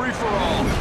free-for-all.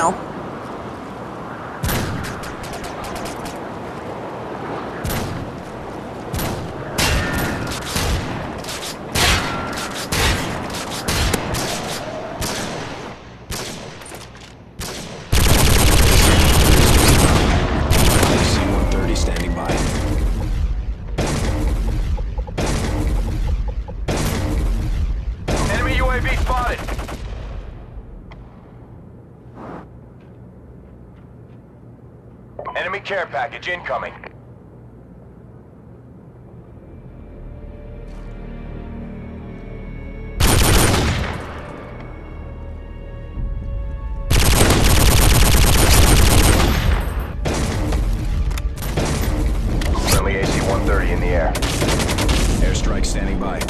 No. C-130 standing by. Enemy UAV spotted. Enemy care package incoming. Friendly AC-130 in the air. Airstrike standing by.